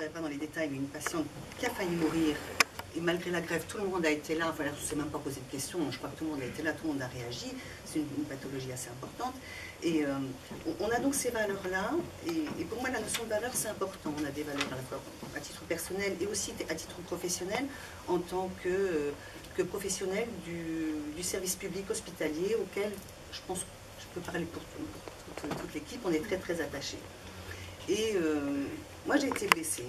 Je ne pas dans les détails, mais une patiente qui a failli mourir. Et malgré la grève, tout le monde a été là. Enfin, je ne s'est même pas posé de questions. Je crois que tout le monde a été là, tout le monde a réagi. C'est une, pathologie assez importante. Et euh, on a donc ces valeurs-là. Et, pour moi, la notion de valeur, c'est important. On a des valeurs à titre personnel et aussi à titre professionnel en tant que, euh, professionnel du, service public hospitalier auquel je pense, je peux parler pour, toute, l'équipe, on est très très attachés. Et euh, moi, j'ai été blessée,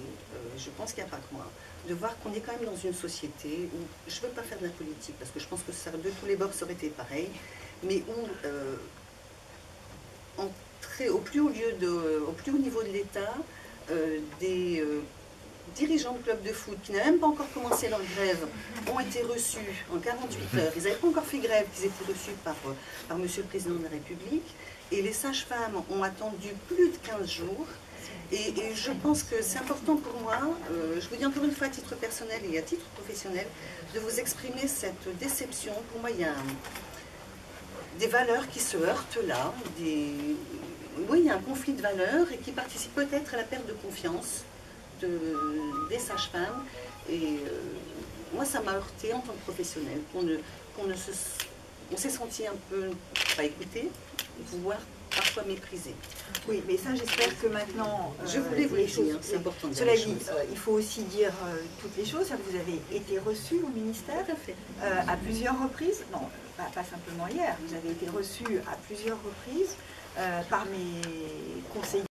je pense qu'il n'y a pas que moi, de voir qu'on est quand même dans une société où, je ne veux pas faire de la politique, parce que je pense que de tous les bords, ça aurait été pareil, mais où, euh, au, plus haut niveau de l'État, euh, des euh, dirigeants de clubs de foot qui n'avaient même pas encore commencé leur grève ont été reçus en 48 heures. Ils n'avaient pas encore fait grève, ils étaient reçus par, par le Président de la République. Et les sages-femmes ont attendu plus de 15 jours et, je pense que c'est important pour moi, euh, je vous dis encore une fois à titre personnel et à titre professionnel, de vous exprimer cette déception. Pour moi, il y a des valeurs qui se heurtent là, oui, il y a un conflit de valeurs et qui participe peut-être à la perte de confiance des sages-femmes. Et euh, moi, ça m'a heurté en tant que professionnel, qu'on ne, ne se, on s'est senti un peu pas écouté, voire parfois méprisé. Oui, mais ça, j'espère que maintenant. je voulais euh, vous les choses. C'est important. Cela dit, euh, il faut aussi dire euh, toutes les choses. Vous avez été reçu au ministère à, plusieurs reprises. Non, pas, simplement hier. Vous avez été reçu à plusieurs reprises par mes conseillers